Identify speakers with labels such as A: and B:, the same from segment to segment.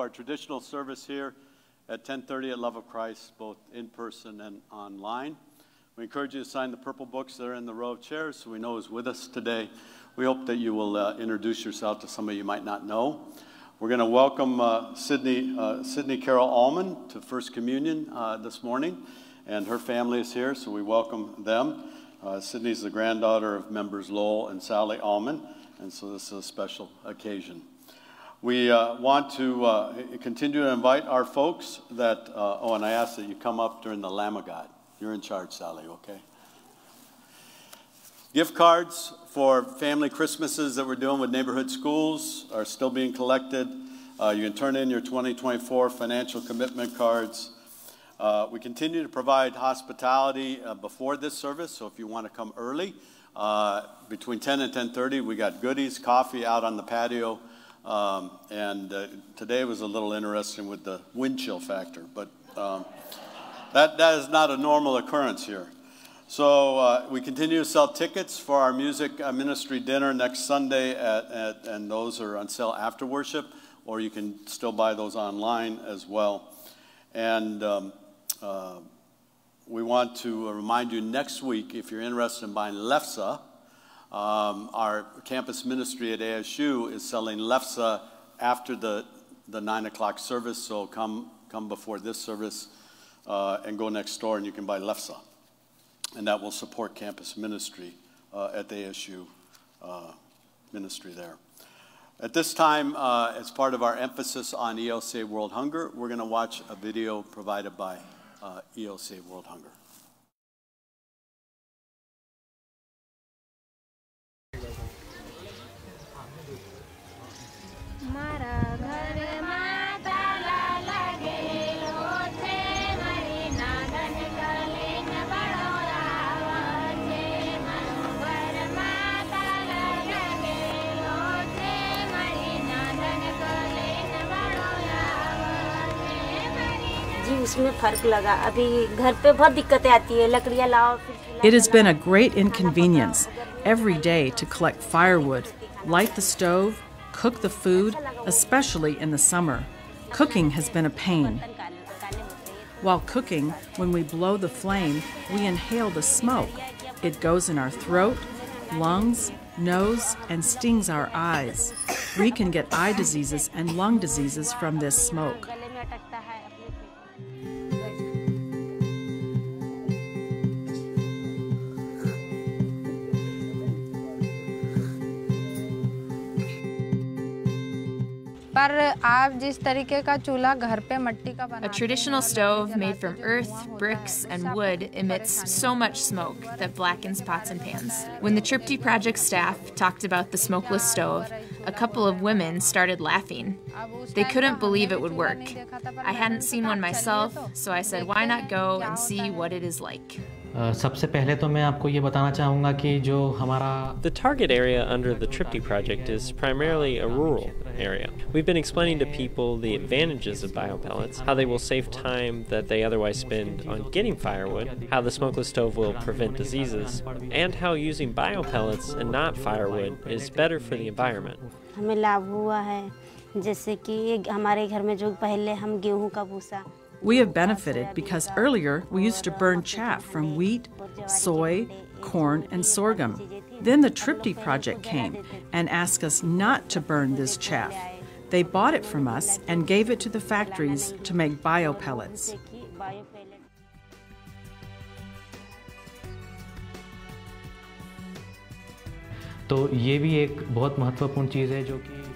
A: our traditional service here at 1030 at Love of Christ, both in person and online. We encourage you to sign the purple books that are in the row of chairs so we know who's with us today. We hope that you will uh, introduce yourself to somebody you might not know. We're going to welcome uh, Sydney, uh, Sydney Carol Allman to First Communion uh, this morning, and her family is here, so we welcome them. Uh, Sydney's the granddaughter of members Lowell and Sally Allman, and so this is a special occasion. We uh, want to uh, continue to invite our folks that, uh, oh, and I ask that you come up during the Lamb of God. You're in charge, Sally, okay? Gift cards for family Christmases that we're doing with neighborhood schools are still being collected. Uh, you can turn in your 2024 financial commitment cards. Uh, we continue to provide hospitality uh, before this service, so if you want to come early, between 10 and 10.30, we got goodies, coffee out on the patio. Um, and uh, today was a little interesting with the wind chill factor, but um, that, that is not a normal occurrence here. So uh, we continue to sell tickets for our music uh, ministry dinner next Sunday, at, at, and those are on sale after worship, or you can still buy those online as well. And um, uh, we want to remind you next week, if you're interested in buying lefse, um, our campus ministry at ASU is selling lefse after the, the 9 o'clock service, so come, come before this service uh, and go next door and you can buy lefse. And that will support campus ministry uh, at the ASU uh, ministry there. At this time, uh, as part of our emphasis on ELCA World Hunger, we're going to watch a video provided by uh, ELCA World Hunger.
B: उसमें फर्क लगा अभी घर पे बहुत दिक्कतें आती है लकड़ियाँ लाओ
C: It has been a great inconvenience every day to collect firewood, light the stove, cook the food, especially in the summer. Cooking has been a pain. While cooking, when we blow the flame, we inhale the smoke. It goes in our throat, lungs, nose, and stings our eyes. We can get eye diseases and lung diseases from this smoke.
D: A
E: traditional stove made from earth, bricks, and wood emits so much smoke that blackens pots and pans. When the Tripti Project staff talked about the smokeless stove, a couple of women started laughing. They couldn't believe it would work. I hadn't seen one myself, so I said, why not go and see what it is like?
F: सबसे पहले तो मैं आपको ये बताना चाहूँगा कि जो हमारा
G: The target area under the Tripti project is primarily a rural area. We've been explaining to people the advantages of biopellets, how they will save time that they otherwise spend on getting firewood, how the smokeless stove will prevent diseases, and how using biopellets and not firewood is better for the environment.
B: हमें लाभ हुआ है जैसे कि हमारे घर में जो पहले हम गेहूं का भूसा
C: we have benefited because earlier we used to burn chaff from wheat, soy, corn, and sorghum. Then the Tripti Project came and asked us not to burn this chaff. They bought it from us and gave it to the factories to make bio pellets.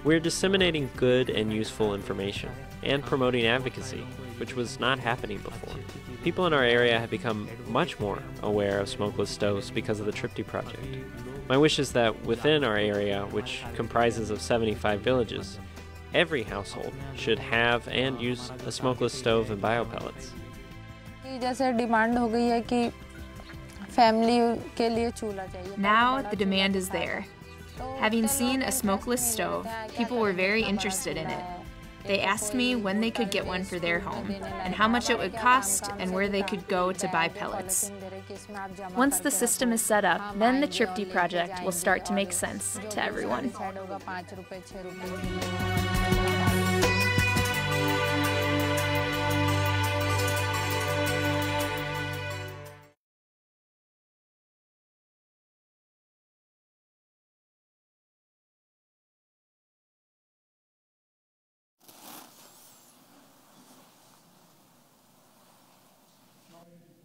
G: We're disseminating good and useful information and promoting advocacy which was not happening before. People in our area have become much more aware of smokeless stoves because of the Tripti project. My wish is that within our area, which comprises of 75 villages, every household should have and use a smokeless stove and biopellets.
E: Now the demand is there. Having seen a smokeless stove, people were very interested in it. They asked me when they could get one for their home, and how much it would cost, and where they could go to buy pellets. Once the system is set up, then the Tripti project will start to make sense to everyone.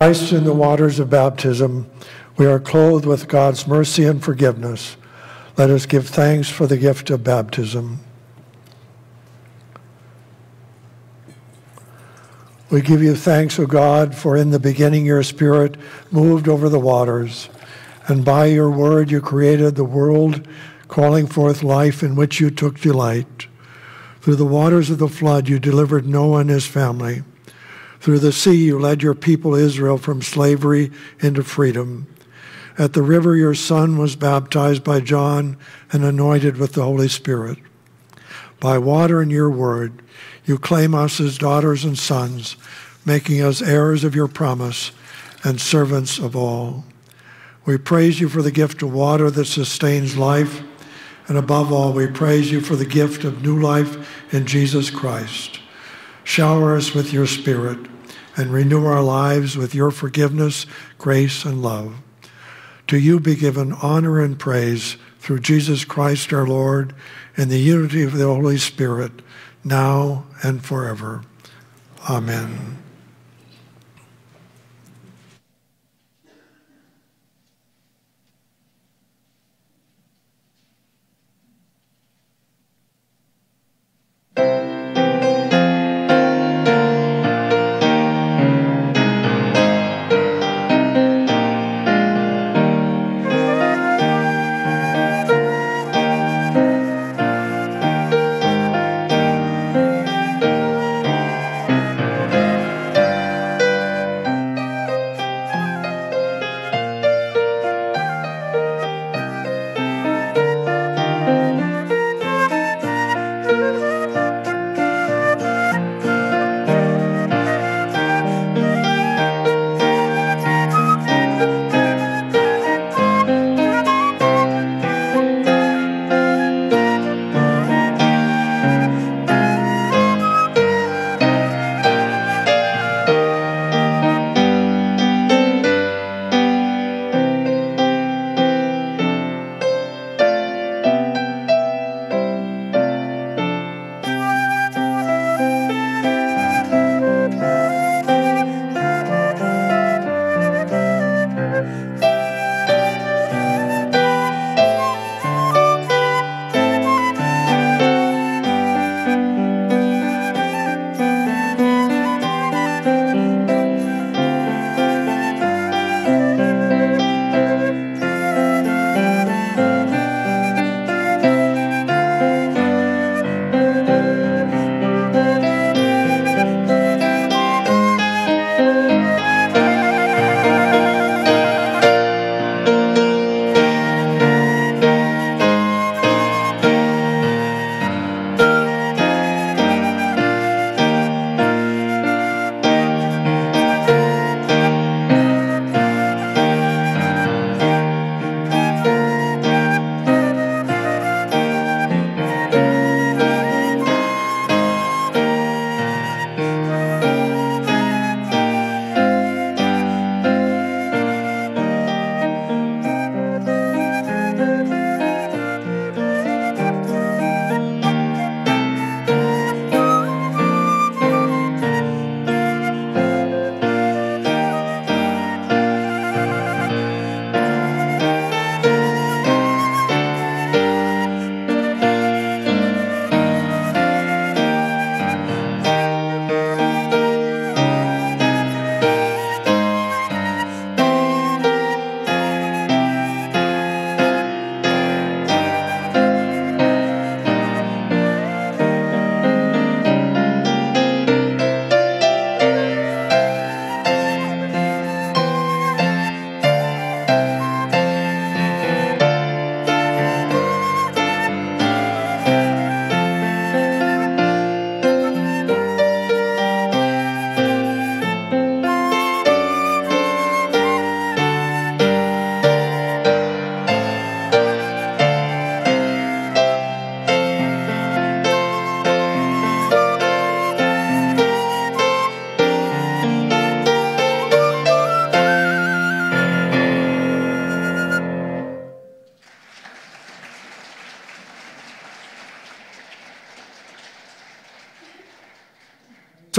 H: Christ in the waters of baptism, we are clothed with God's mercy and forgiveness. Let us give thanks for the gift of baptism. We give you thanks, O God, for in the beginning your Spirit moved over the waters, and by your word you created the world, calling forth life in which you took delight. Through the waters of the flood you delivered Noah and his family. Through the sea, you led your people Israel from slavery into freedom. At the river, your son was baptized by John and anointed with the Holy Spirit. By water and your word, you claim us as daughters and sons, making us heirs of your promise and servants of all. We praise you for the gift of water that sustains life, and above all, we praise you for the gift of new life in Jesus Christ. Shower us with your Spirit and renew our lives with your forgiveness, grace, and love. To you be given honor and praise through Jesus Christ our Lord in the unity of the Holy Spirit, now and forever. Amen.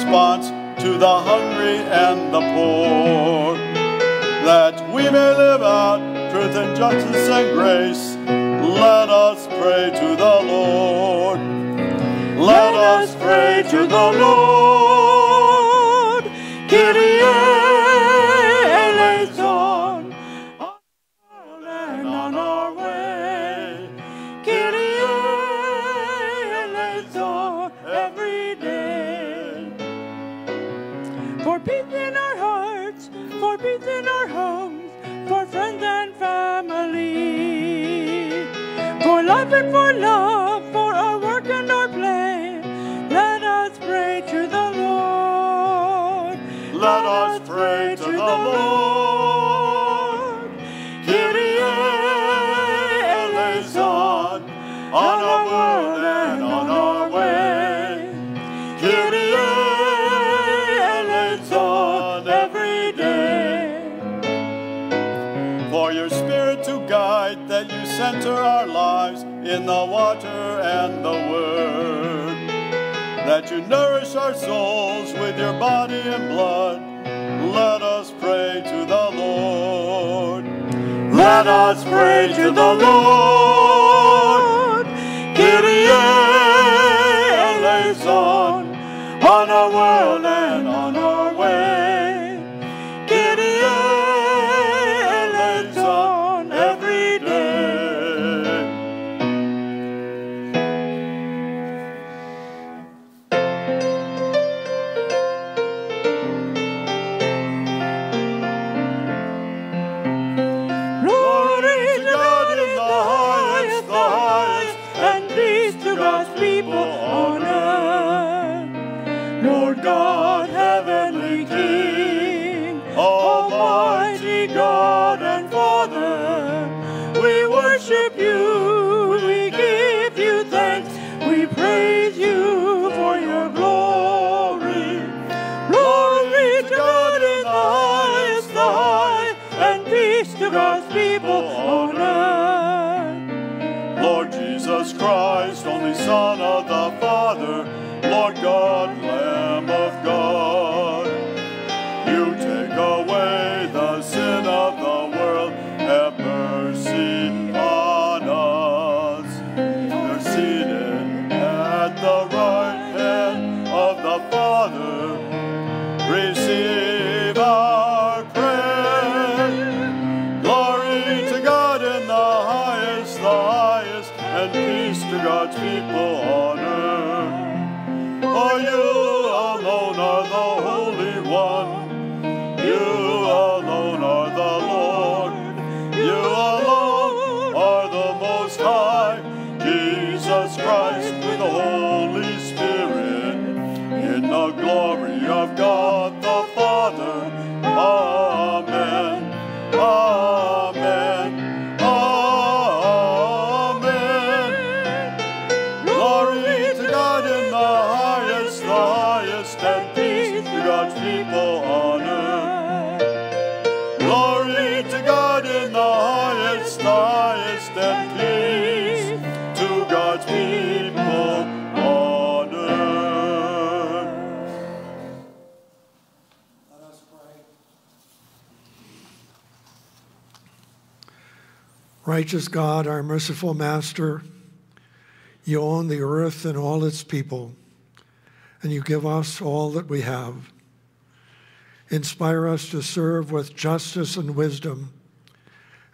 A: response to the hungry and the poor, that we may live out truth and justice and grace. Let us pray to the Lord. Let us pray to the
I: Lord. Kyrie. for love.
A: in the water and the word. That you nourish our souls with your body and blood. Let us pray to the Lord.
I: Let us pray to the Lord. Kyrie eleison on our world people on earth. Lord God, God,
A: Lamb of God.
H: Righteous God, our merciful Master, you own the earth and all its people, and you give us all that we have. Inspire us to serve with justice and wisdom,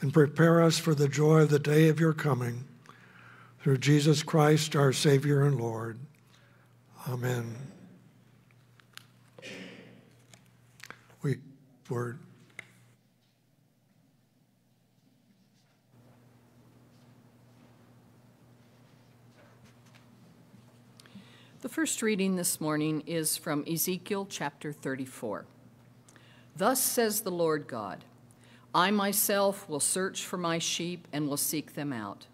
H: and prepare us for the joy of the day of your coming. Through Jesus Christ, our Savior and Lord. Amen. We word.
J: The first reading this morning is from Ezekiel chapter 34. Thus says the Lord God I myself will search for my sheep and will seek them out.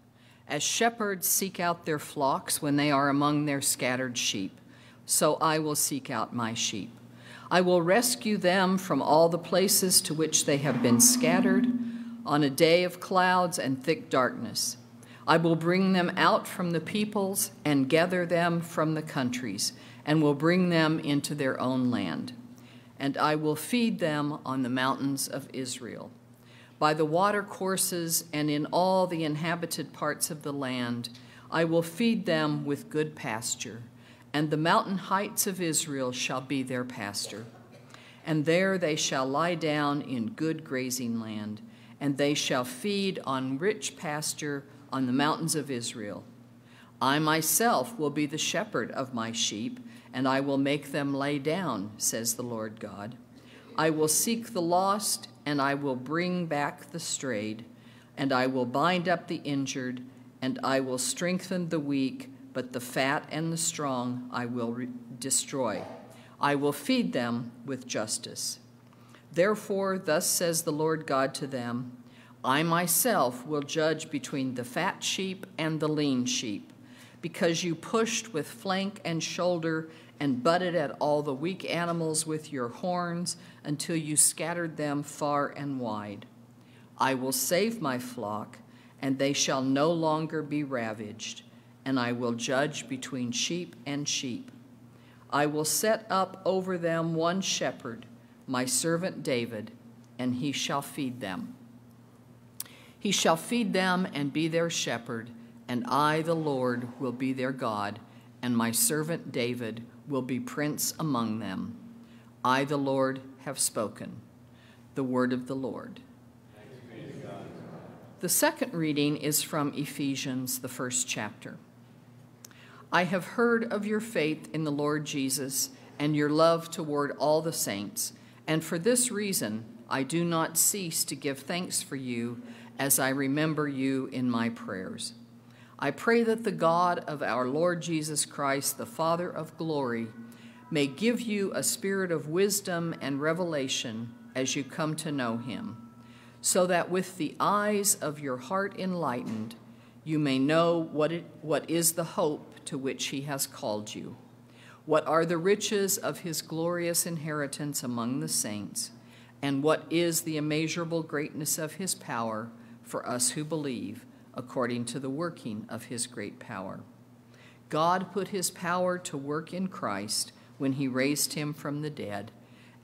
J: As shepherds seek out their flocks when they are among their scattered sheep, so I will seek out my sheep. I will rescue them from all the places to which they have been scattered on a day of clouds and thick darkness. I will bring them out from the peoples and gather them from the countries, and will bring them into their own land. And I will feed them on the mountains of Israel. By the water courses and in all the inhabited parts of the land, I will feed them with good pasture, and the mountain heights of Israel shall be their pasture. And there they shall lie down in good grazing land, and they shall feed on rich pasture on the mountains of Israel. I myself will be the shepherd of my sheep, and I will make them lay down, says the Lord God. I will seek the lost, and I will bring back the strayed, and I will bind up the injured, and I will strengthen the weak, but the fat and the strong I will destroy. I will feed them with justice. Therefore, thus says the Lord God to them I myself will judge between the fat sheep and the lean sheep, because you pushed with flank and shoulder and butted at all the weak animals with your horns until you scattered them far and wide. I will save my flock, and they shall no longer be ravaged, and I will judge between sheep and sheep. I will set up over them one shepherd, my servant David, and he shall feed them. He shall feed them and be their shepherd, and I, the Lord, will be their God, and my servant David will be prince among them. I, the Lord, have spoken. The word of the Lord. The second reading is from Ephesians, the first chapter. I have heard of your faith in the Lord Jesus and your love toward all the saints, and for this reason I do not cease to give thanks for you as I remember you in my prayers. I pray that the God of our Lord Jesus Christ, the Father of glory, may give you a spirit of wisdom and revelation as you come to know him, so that with the eyes of your heart enlightened, you may know what, it, what is the hope to which he has called you, what are the riches of his glorious inheritance among the saints, and what is the immeasurable greatness of his power for us who believe, according to the working of his great power. God put his power to work in Christ when he raised him from the dead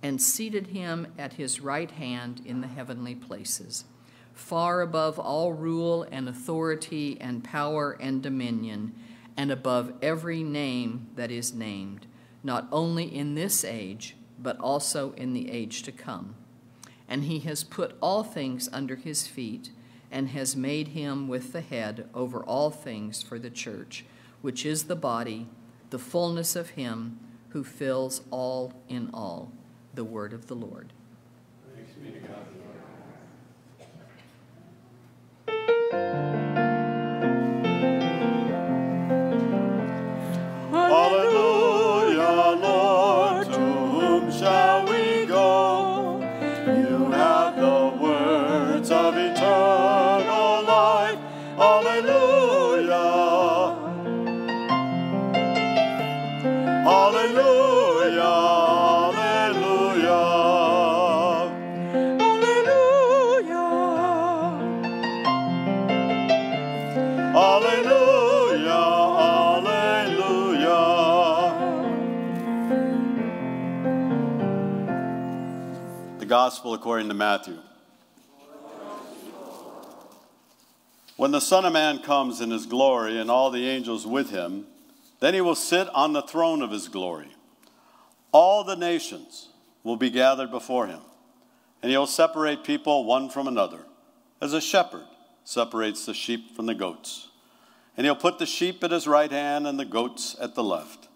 J: and seated him at his right hand in the heavenly places, far above all rule and authority and power and dominion, and above every name that is named, not only in this age, but also in the age to come. And he has put all things under his feet and has made him with the head over all things for the church, which is the body, the fullness of him who fills all in all. The word of the Lord. Thanks be to God.
A: Gospel according to Matthew. When the Son of Man comes in his glory and all the angels with him, then he will sit on the throne of his glory. All the nations will be gathered before him, and he'll separate people one from another, as a shepherd separates the sheep from the goats. And he'll put the sheep at his right hand and the goats at the left.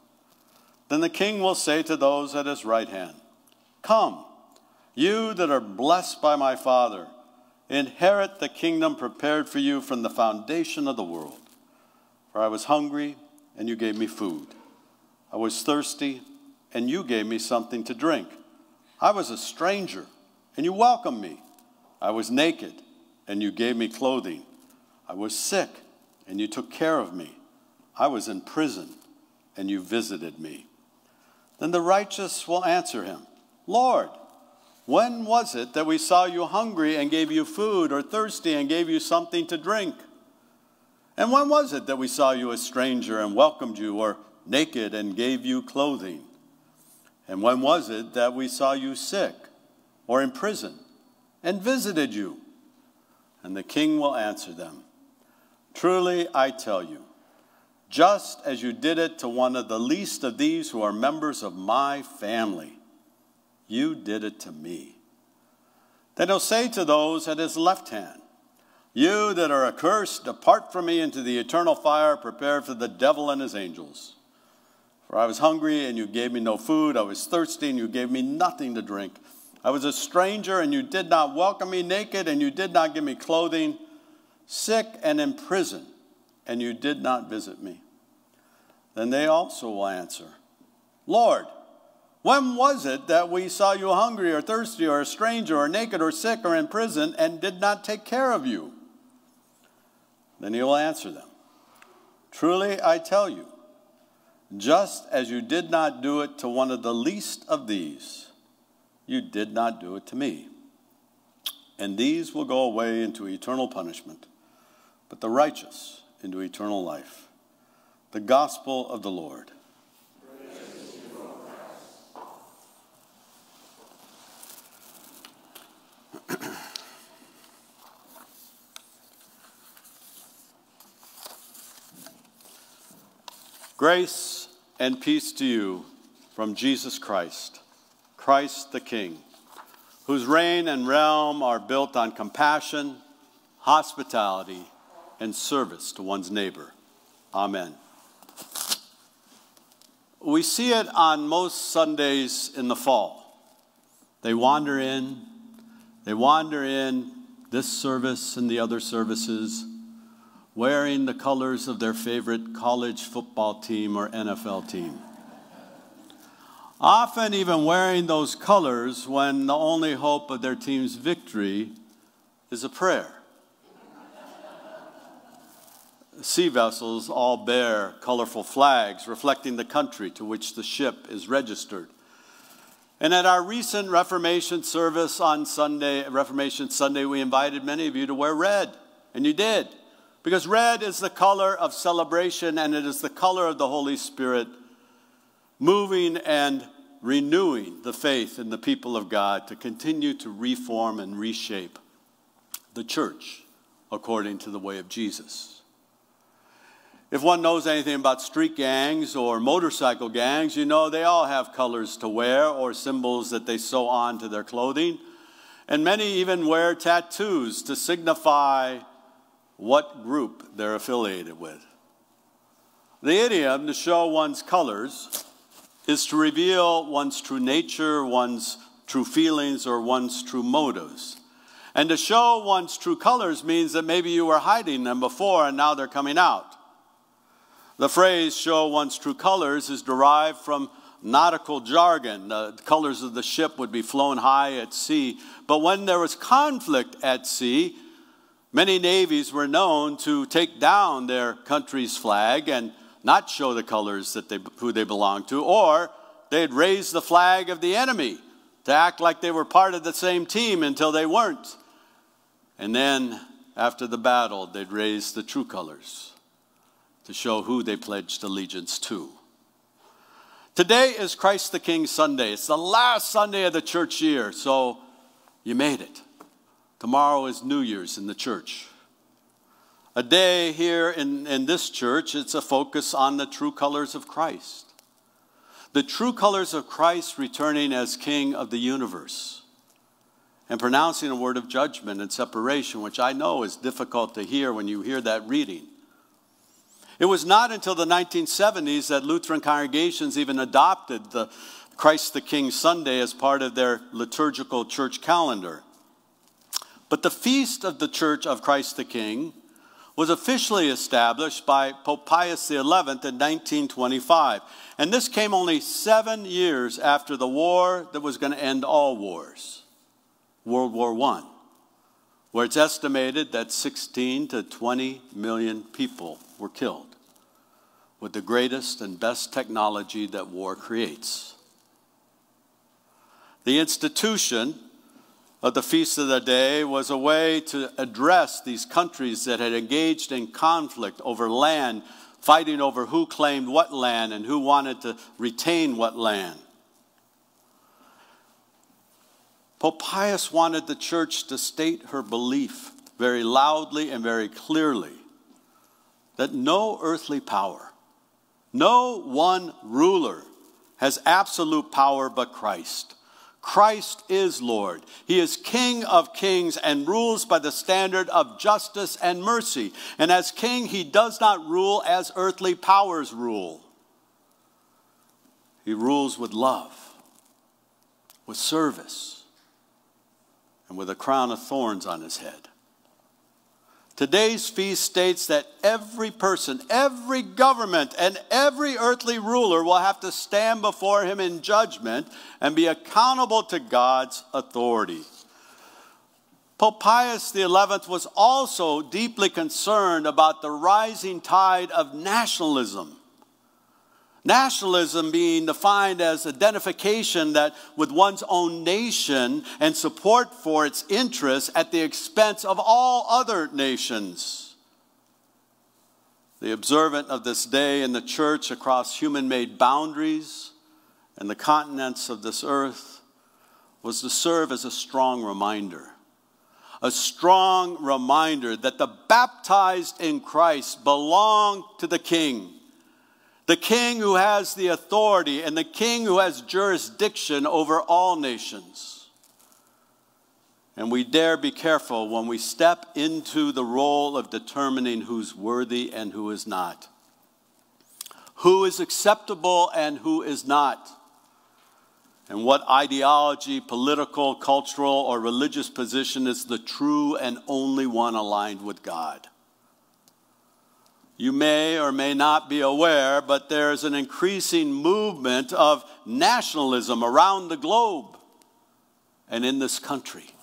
A: Then the king will say to those at his right hand, Come, you that are blessed by my Father, inherit the kingdom prepared for you from the foundation of the world. For I was hungry, and you gave me food. I was thirsty, and you gave me something to drink. I was a stranger, and you welcomed me. I was naked, and you gave me clothing. I was sick, and you took care of me. I was in prison, and you visited me. Then the righteous will answer him Lord, when was it that we saw you hungry and gave you food, or thirsty and gave you something to drink? And when was it that we saw you a stranger and welcomed you, or naked and gave you clothing? And when was it that we saw you sick or in prison and visited you? And the king will answer them Truly I tell you, just as you did it to one of the least of these who are members of my family, you did it to me. Then he'll say to those at his left hand, You that are accursed, depart from me into the eternal fire prepared for the devil and his angels. For I was hungry, and you gave me no food. I was thirsty, and you gave me nothing to drink. I was a stranger, and you did not welcome me, naked, and you did not give me clothing, sick and in prison, and you did not visit me. Then they also will answer, Lord, when was it that we saw you hungry or thirsty or a stranger or naked or sick or in prison and did not take care of you? Then he will answer them Truly I tell you, just as you did not do it to one of the least of these, you did not do it to me. And these will go away into eternal punishment, but the righteous into eternal life. The gospel of the Lord. Grace and peace to you from Jesus Christ, Christ the King, whose reign and realm are built on compassion, hospitality, and service to one's neighbor. Amen. We see it on most Sundays in the fall. They wander in, they wander in this service and the other services wearing the colors of their favorite college football team or NFL team. Often, even wearing those colors when the only hope of their team's victory is a prayer. Sea vessels all bear colorful flags reflecting the country to which the ship is registered. And at our recent Reformation service on Sunday, Reformation Sunday, we invited many of you to wear red, and you did. Because red is the color of celebration and it is the color of the Holy Spirit moving and renewing the faith in the people of God to continue to reform and reshape the church according to the way of Jesus. If one knows anything about street gangs or motorcycle gangs, you know they all have colors to wear or symbols that they sew on to their clothing. And many even wear tattoos to signify what group they're affiliated with. The idiom to show one's colors is to reveal one's true nature, one's true feelings, or one's true motives. And to show one's true colors means that maybe you were hiding them before and now they're coming out. The phrase show one's true colors is derived from nautical jargon. The colors of the ship would be flown high at sea. But when there was conflict at sea, Many navies were known to take down their country's flag and not show the colors that they, who they belonged to, or they'd raise the flag of the enemy to act like they were part of the same team until they weren't. And then, after the battle, they'd raise the true colors to show who they pledged allegiance to. Today is Christ the King Sunday. It's the last Sunday of the church year, so you made it. Tomorrow is New Year's in the church. A day here in, in this church, it's a focus on the true colors of Christ. The true colors of Christ returning as King of the universe and pronouncing a word of judgment and separation, which I know is difficult to hear when you hear that reading. It was not until the 1970s that Lutheran congregations even adopted the Christ the King Sunday as part of their liturgical church calendar. But the feast of the Church of Christ the King was officially established by Pope Pius XI in 1925. And this came only seven years after the war that was going to end all wars, World War I, where it's estimated that 16 to 20 million people were killed with the greatest and best technology that war creates. The institution of the Feast of the Day was a way to address these countries that had engaged in conflict over land, fighting over who claimed what land and who wanted to retain what land. Pope Pius wanted the church to state her belief very loudly and very clearly that no earthly power, no one ruler has absolute power but Christ. Christ is Lord. He is King of kings and rules by the standard of justice and mercy. And as king, he does not rule as earthly powers rule. He rules with love, with service, and with a crown of thorns on his head. Today's feast states that every person, every government, and every earthly ruler will have to stand before him in judgment and be accountable to God's authority. Pope Pius XI was also deeply concerned about the rising tide of nationalism Nationalism being defined as identification that with one's own nation and support for its interests at the expense of all other nations. The observant of this day in the church across human made boundaries and the continents of this earth was to serve as a strong reminder. A strong reminder that the baptized in Christ belong to the King the king who has the authority and the king who has jurisdiction over all nations. And we dare be careful when we step into the role of determining who's worthy and who is not, who is acceptable and who is not, and what ideology, political, cultural, or religious position is the true and only one aligned with God. You may or may not be aware, but there's an increasing movement of nationalism around the globe and in this country.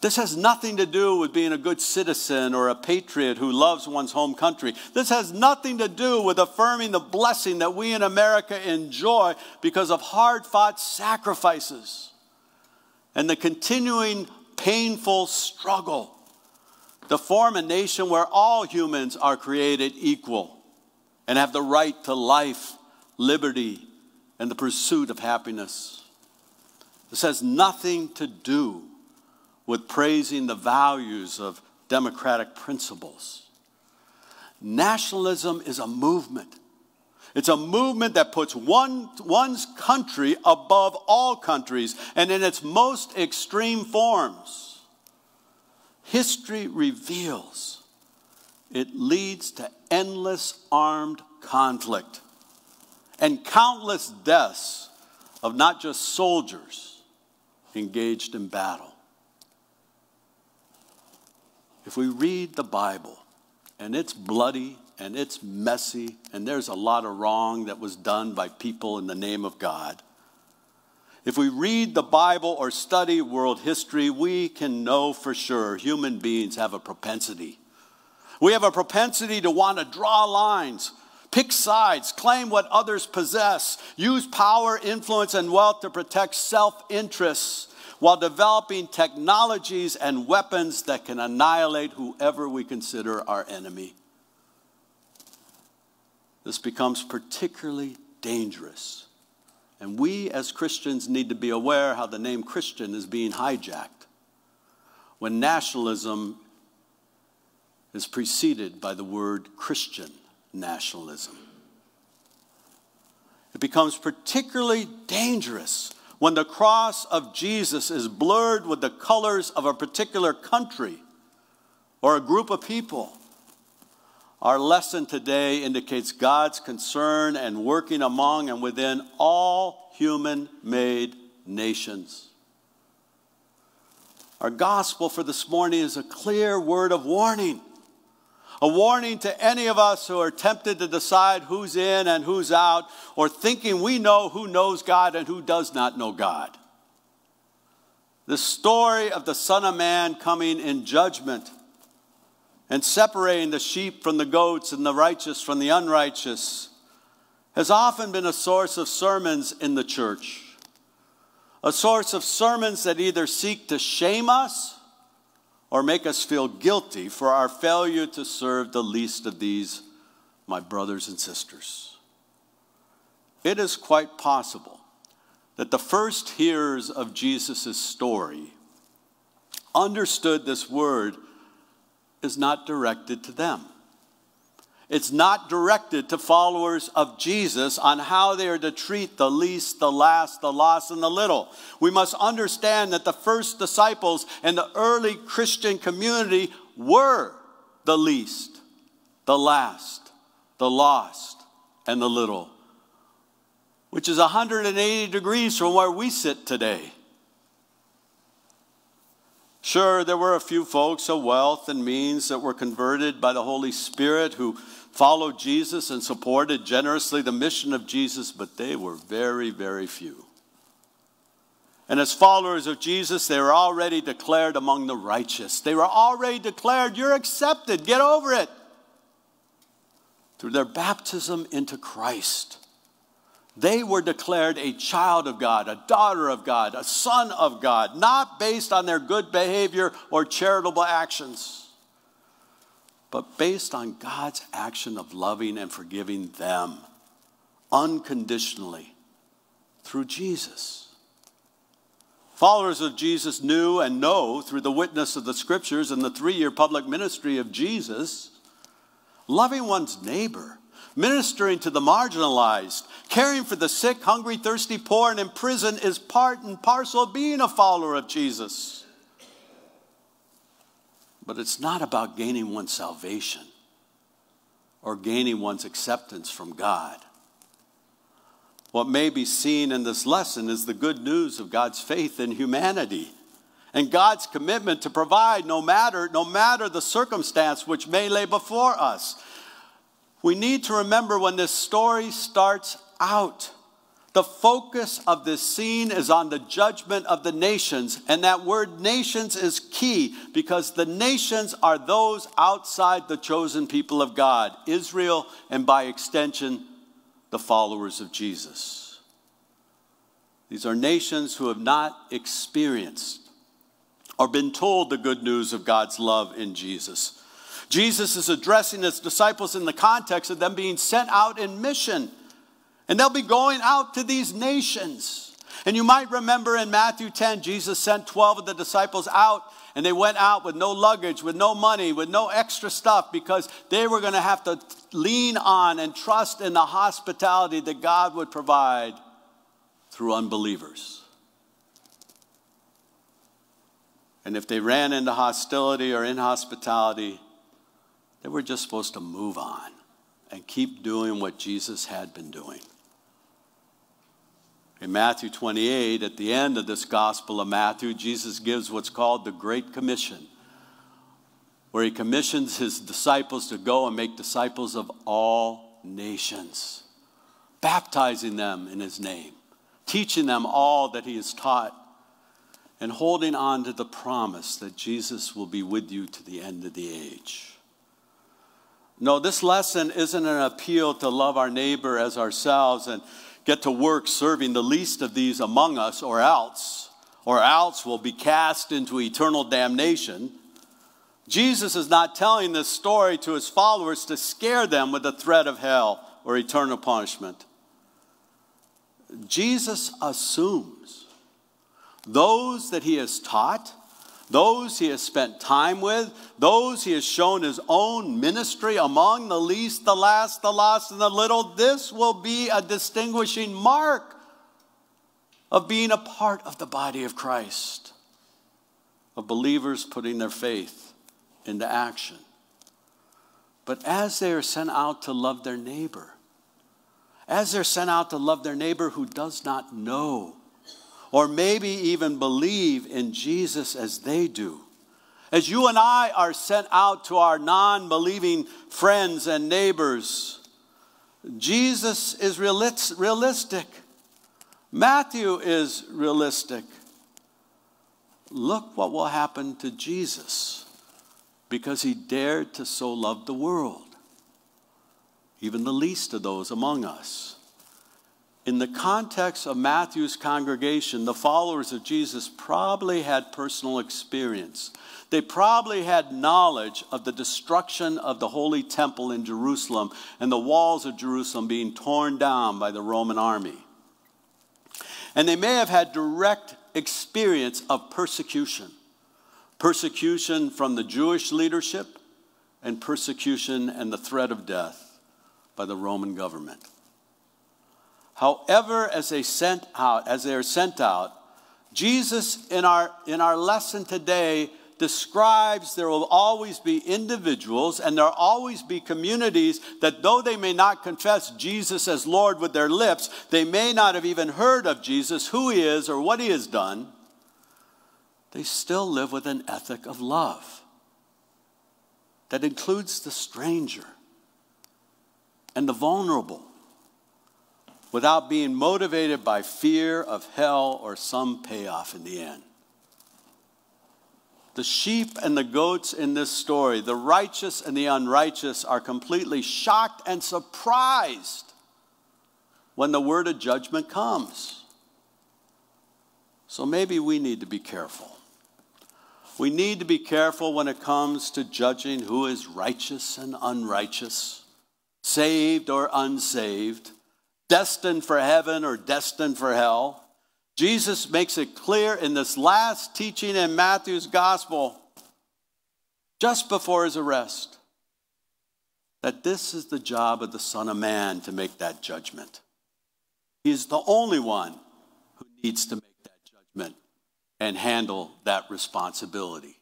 A: This has nothing to do with being a good citizen or a patriot who loves one's home country. This has nothing to do with affirming the blessing that we in America enjoy because of hard fought sacrifices and the continuing painful struggle to form a nation where all humans are created equal and have the right to life, liberty, and the pursuit of happiness. This has nothing to do with praising the values of democratic principles. Nationalism is a movement. It's a movement that puts one, one's country above all countries and in its most extreme forms history reveals it leads to endless armed conflict and countless deaths of not just soldiers engaged in battle. If we read the Bible, and it's bloody and it's messy, and there's a lot of wrong that was done by people in the name of God. If we read the Bible or study world history, we can know for sure human beings have a propensity. We have a propensity to want to draw lines, pick sides, claim what others possess, use power, influence, and wealth to protect self interests while developing technologies and weapons that can annihilate whoever we consider our enemy. This becomes particularly dangerous and we as Christians need to be aware how the name Christian is being hijacked. When nationalism is preceded by the word Christian nationalism. It becomes particularly dangerous when the cross of Jesus is blurred with the colors of a particular country or a group of people. Our lesson today indicates God's concern and working among and within all human made nations. Our gospel for this morning is a clear word of warning. A warning to any of us who are tempted to decide who's in and who's out, or thinking we know who knows God and who does not know God. The story of the Son of Man coming in judgment and separating the sheep from the goats and the righteous from the unrighteous has often been a source of sermons in the church. A source of sermons that either seek to shame us or make us feel guilty for our failure to serve the least of these, my brothers and sisters. It is quite possible that the first hearers of Jesus' story understood this word is not directed to them. It's not directed to followers of Jesus on how they are to treat the least, the last, the lost, and the little. We must understand that the first disciples and the early Christian community were the least, the last, the lost, and the little, which is 180 degrees from where we sit today. Sure, there were a few folks of wealth and means that were converted by the Holy Spirit who followed Jesus and supported generously the mission of Jesus, but they were very, very few. And as followers of Jesus, they were already declared among the righteous. They were already declared, You're accepted, get over it. Through their baptism into Christ. They were declared a child of God, a daughter of God, a son of God, not based on their good behavior or charitable actions, but based on God's action of loving and forgiving them unconditionally through Jesus. Followers of Jesus knew and know through the witness of the scriptures and the three year public ministry of Jesus, loving one's neighbor ministering to the marginalized, caring for the sick, hungry, thirsty, poor, and in prison is part and parcel of being a follower of Jesus. But it's not about gaining one's salvation or gaining one's acceptance from God. What may be seen in this lesson is the good news of God's faith in humanity and God's commitment to provide no matter no matter the circumstance which may lay before us. We need to remember when this story starts out. The focus of this scene is on the judgment of the nations, and that word nations is key because the nations are those outside the chosen people of God, Israel, and by extension, the followers of Jesus. These are nations who have not experienced or been told the good news of God's love in Jesus. Jesus is addressing his disciples in the context of them being sent out in mission. And they'll be going out to these nations. And you might remember in Matthew 10, Jesus sent 12 of the disciples out, and they went out with no luggage, with no money, with no extra stuff, because they were going to have to lean on and trust in the hospitality that God would provide through unbelievers. And if they ran into hostility or inhospitality, they were just supposed to move on and keep doing what Jesus had been doing. In Matthew 28, at the end of this Gospel of Matthew, Jesus gives what's called the Great Commission, where he commissions his disciples to go and make disciples of all nations, baptizing them in his name, teaching them all that he has taught, and holding on to the promise that Jesus will be with you to the end of the age. No, this lesson isn't an appeal to love our neighbor as ourselves and get to work serving the least of these among us, or else, or else will be cast into eternal damnation. Jesus is not telling this story to his followers to scare them with the threat of hell or eternal punishment. Jesus assumes those that he has taught, those he has spent time with, those he has shown his own ministry among the least, the last, the lost, and the little, this will be a distinguishing mark of being a part of the body of Christ, of believers putting their faith into action. But as they are sent out to love their neighbor, as they're sent out to love their neighbor who does not know, or maybe even believe in Jesus as they do. As you and I are sent out to our non believing friends and neighbors, Jesus is realistic. Matthew is realistic. Look what will happen to Jesus because he dared to so love the world, even the least of those among us in the context of Matthew's congregation, the followers of Jesus probably had personal experience. They probably had knowledge of the destruction of the Holy Temple in Jerusalem and the walls of Jerusalem being torn down by the Roman army. And they may have had direct experience of persecution persecution from the Jewish leadership, and persecution and the threat of death by the Roman government. However, as they sent out, as they are sent out, Jesus in our in our lesson today describes there will always be individuals and there'll always be communities that though they may not confess Jesus as Lord with their lips, they may not have even heard of Jesus, who he is or what he has done, they still live with an ethic of love that includes the stranger and the vulnerable without being motivated by fear of hell or some payoff in the end. The sheep and the goats in this story, the righteous and the unrighteous, are completely shocked and surprised when the word of judgment comes. So maybe we need to be careful. We need to be careful when it comes to judging who is righteous and unrighteous, saved or unsaved destined for heaven or destined for hell. Jesus makes it clear in this last teaching in Matthew's gospel, just before his arrest, that this is the job of the Son of Man to make that judgment. He's the only one who needs to make that judgment and handle that responsibility.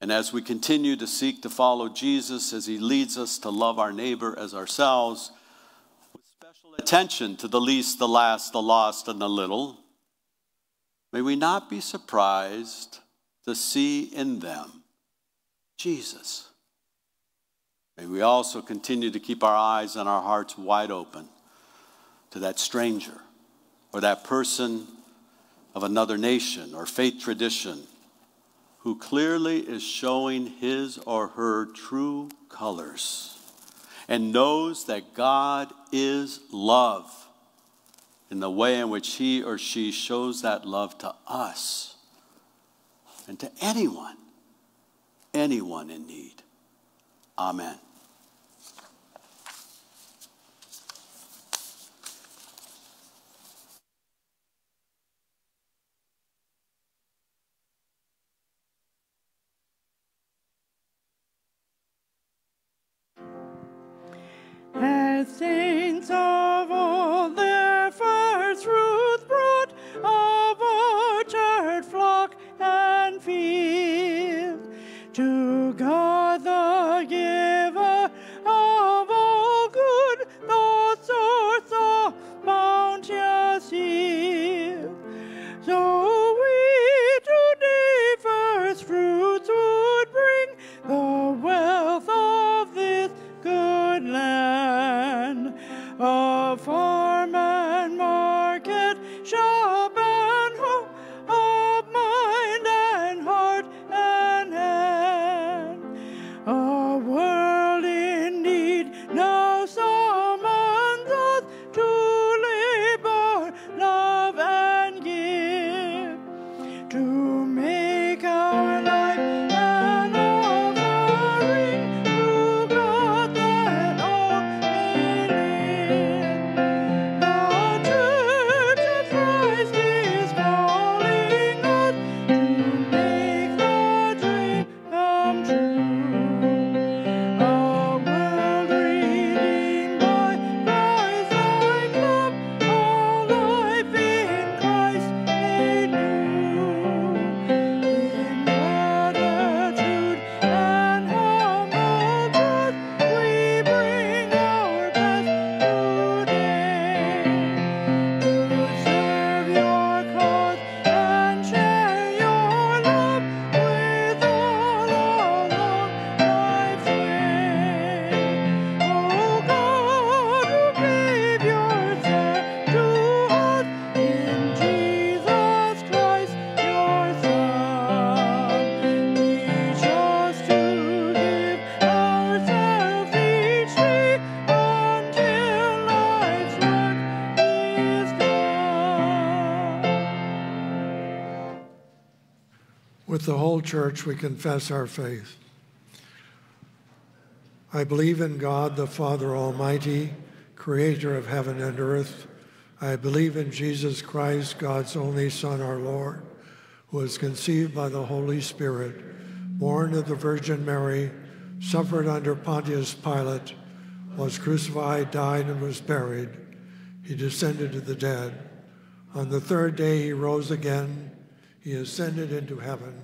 A: And as we continue to seek to follow Jesus as he leads us to love our neighbor as ourselves, attention to the least, the last, the lost, and the little, may we not be surprised to see in them Jesus. May we also continue to keep our eyes and our hearts wide open to that stranger or that person of another nation or faith tradition who clearly is showing his or her true colors and knows that God is love in the way in which he or she shows that love to us and to anyone, anyone in need. Amen.
I: Saints of old their first fruits brought
H: whole church, we confess our faith. I believe in God, the Father Almighty, creator of heaven and earth. I believe in Jesus Christ, God's only Son, our Lord, who was conceived by the Holy Spirit, born of the Virgin Mary, suffered under Pontius Pilate, was crucified, died, and was buried. He descended to the dead. On the third day, he rose again. He ascended into heaven.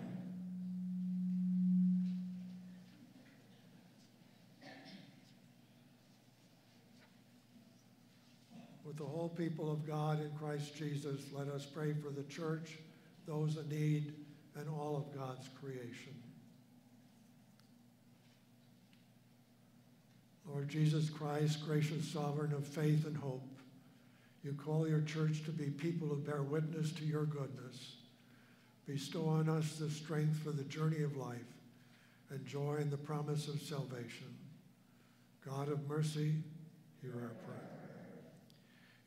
H: With the whole people of God in Christ Jesus, let us pray for the church, those in need, and all of God's creation. Lord Jesus Christ, gracious sovereign of faith and hope, you call your church to be people who bear witness to your goodness. Bestow on us the strength for the journey of life and joy in the promise of salvation. God of mercy, hear our prayer.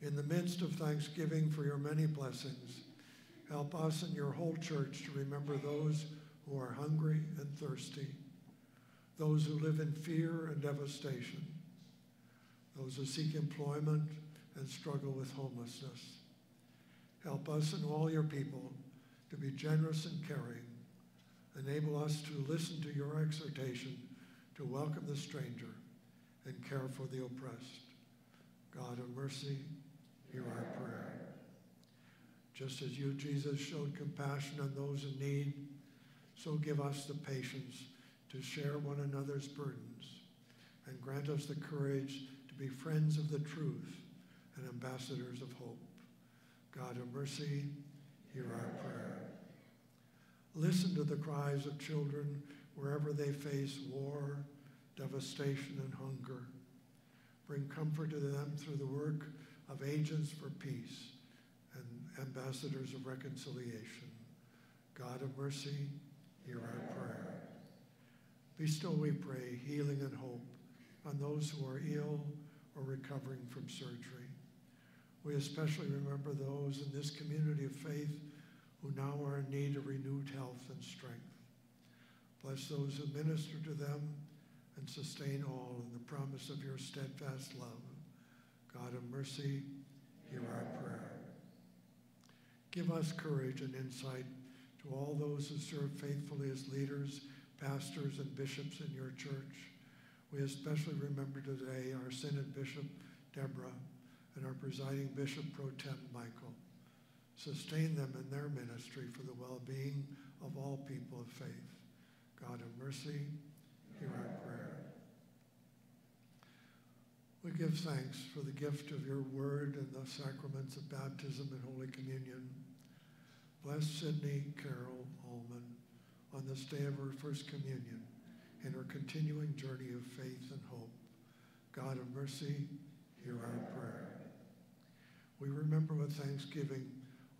H: In the midst of thanksgiving for your many blessings, help us and your whole church to remember those who are hungry and thirsty, those who live in fear and devastation, those who seek employment and struggle with homelessness. Help us and all your people to be generous and caring. Enable us to listen to your exhortation to welcome the stranger and care for the oppressed. God of mercy, hear our prayer. Just as you, Jesus, showed compassion on those in need, so give us the patience to share one another's burdens and grant us the courage to be friends of the truth and ambassadors of hope. God of mercy, hear our prayer. Listen to the cries of children wherever they face war, devastation, and hunger. Bring comfort to them through the work of agents for peace and ambassadors of reconciliation. God of mercy, hear our prayer. Bestow, we pray, healing and hope on those who are ill or recovering from surgery. We especially remember those in this community of faith who now are in need of renewed health and strength. Bless those who minister to them and sustain all in the promise of your steadfast love. God of mercy, hear our prayer. Give us courage and insight to all those who serve faithfully as leaders, pastors, and bishops in your church. We especially remember today our Synod Bishop, Deborah, and our presiding Bishop Pro Tem, Michael. Sustain them in their ministry for the well-being of all people of faith. God of mercy, hear our prayer. We give thanks for the gift of your word and the sacraments of baptism and Holy Communion. Bless Sydney Carol Allman on this day of her first communion in her continuing journey of faith and hope. God of mercy, hear our prayer. We remember with thanksgiving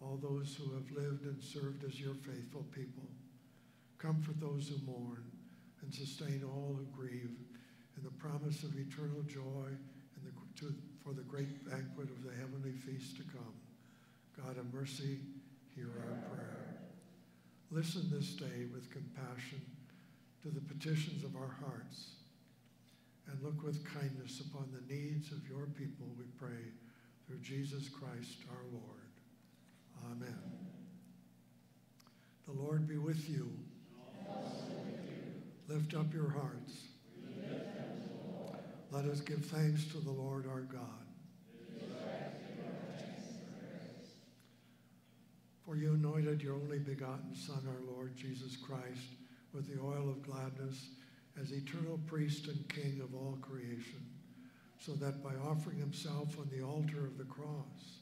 H: all those who have lived and served as your faithful people. Comfort those who mourn and sustain all who grieve in the promise of eternal joy to, for the great banquet of the heavenly feast to come. God of mercy, hear our prayer. Listen this day with compassion to the petitions of our hearts and look with kindness upon the needs of your people, we pray, through Jesus Christ our Lord. Amen. The Lord be with you. Lift up your hearts. Let us give thanks to the Lord our God. For you anointed your only begotten Son, our Lord Jesus Christ, with the oil of gladness as eternal priest and king of all creation, so that by offering himself on the altar of the cross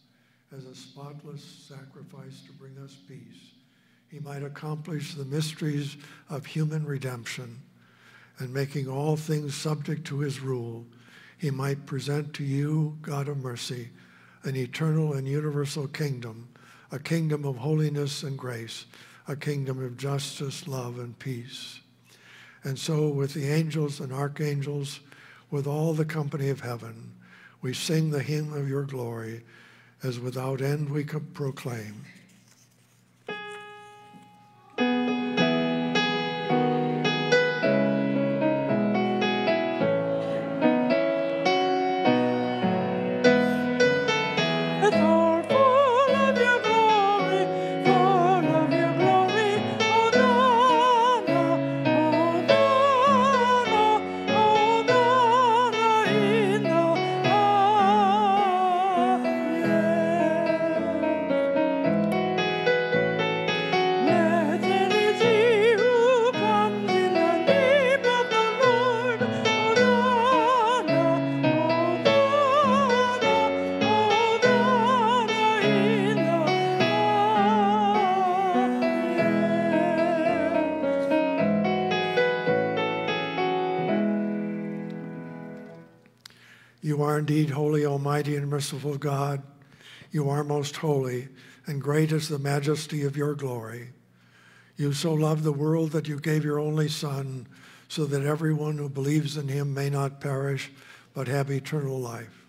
H: as a spotless sacrifice to bring us peace, he might accomplish the mysteries of human redemption and making all things subject to his rule, he might present to you, God of mercy, an eternal and universal kingdom, a kingdom of holiness and grace, a kingdom of justice, love, and peace. And so, with the angels and archangels, with all the company of heaven, we sing the hymn of your glory, as without end we proclaim. Indeed holy, almighty, and merciful God. You are most holy, and great is the majesty of your glory. You so loved the world that you gave your only Son, so that everyone who believes in him may not perish, but have eternal life.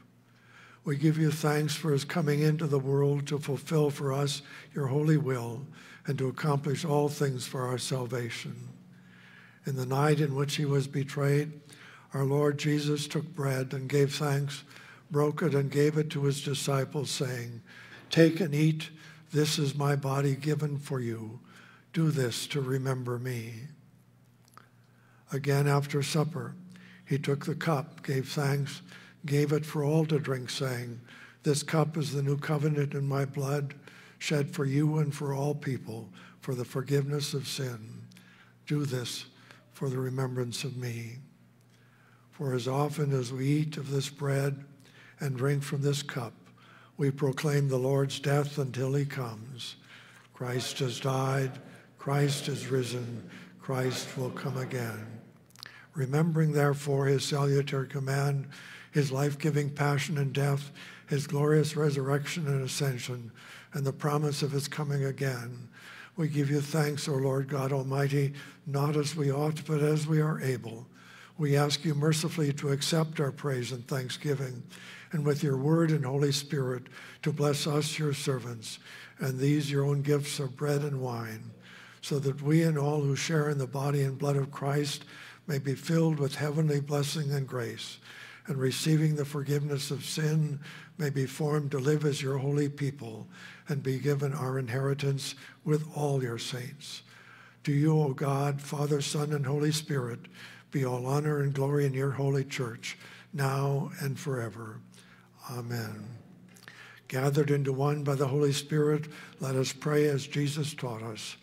H: We give you thanks for his coming into the world to fulfill for us your holy will and to accomplish all things for our salvation. In the night in which he was betrayed, our Lord Jesus took bread and gave thanks, broke it, and gave it to his disciples, saying, Take and eat. This is my body given for you. Do this to remember me. Again, after supper, he took the cup, gave thanks, gave it for all to drink, saying, This cup is the new covenant in my blood, shed for you and for all people for the forgiveness of sin. Do this for the remembrance of me. For as often as we eat of this bread and drink from this cup, we proclaim the Lord's death until he comes. Christ has died, Christ is risen, Christ will come again. Remembering, therefore, his salutary command, his life giving passion and death, his glorious resurrection and ascension, and the promise of his coming again, we give you thanks, O Lord God Almighty, not as we ought, but as we are able we ask you mercifully to accept our praise and thanksgiving, and with your word and Holy Spirit to bless us, your servants, and these your own gifts of bread and wine, so that we and all who share in the body and blood of Christ may be filled with heavenly blessing and grace, and receiving the forgiveness of sin may be formed to live as your holy people and be given our inheritance with all your saints. To you, O God, Father, Son, and Holy Spirit, be all honor and glory in your holy church, now and forever. Amen. Gathered into one by the Holy Spirit, let us pray as Jesus taught us.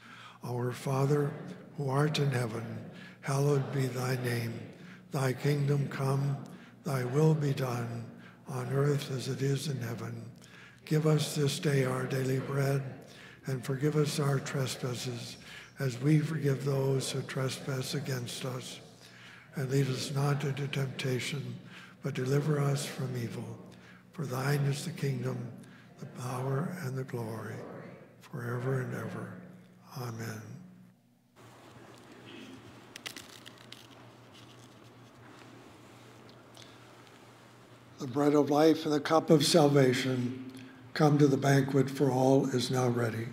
H: Our Father, who art in heaven, hallowed be thy name. Thy kingdom come, thy will be done, on earth as it is in heaven. Give us this day our daily bread, and forgive us our trespasses, as we forgive those who trespass against us and lead us not into temptation, but deliver us from evil. For thine is the kingdom, the power, and the glory, forever and ever. Amen. The bread of life and the cup of salvation come to the banquet, for all is now ready.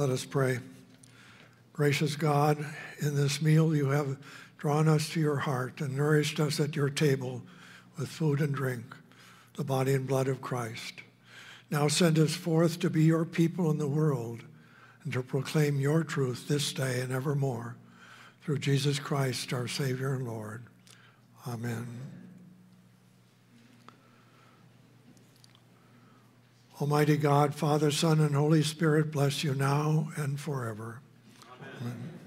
I: Let us pray. Gracious God, in this meal you have drawn us to your heart and nourished us at your table with food and drink, the body and blood of Christ. Now send us forth to be your people in the world and to proclaim your truth this day and evermore. Through Jesus Christ, our Savior and Lord. Amen. Almighty God, Father, Son, and Holy Spirit, bless you now and forever. Amen. Amen.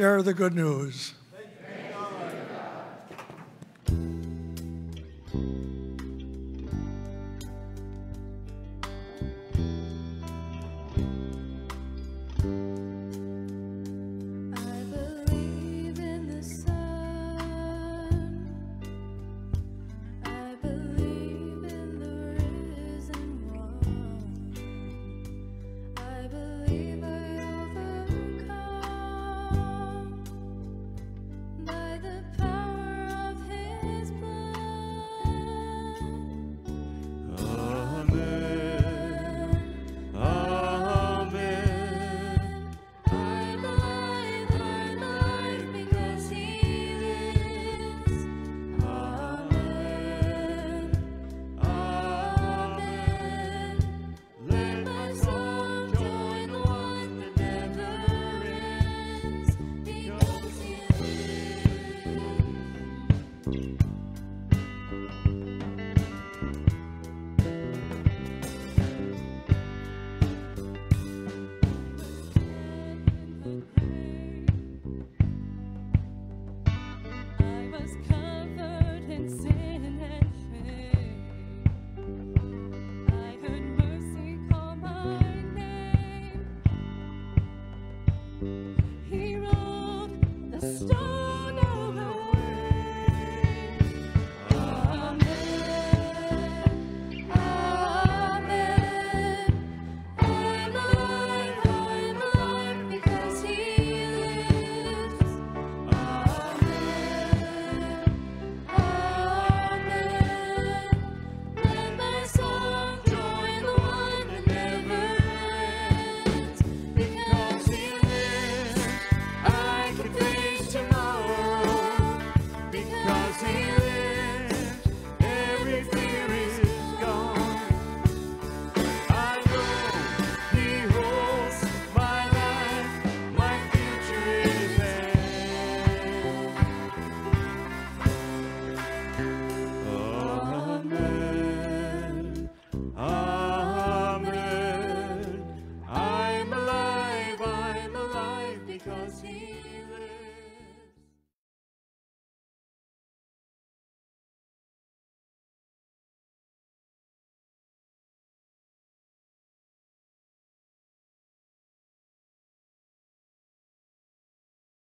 I: share the good news.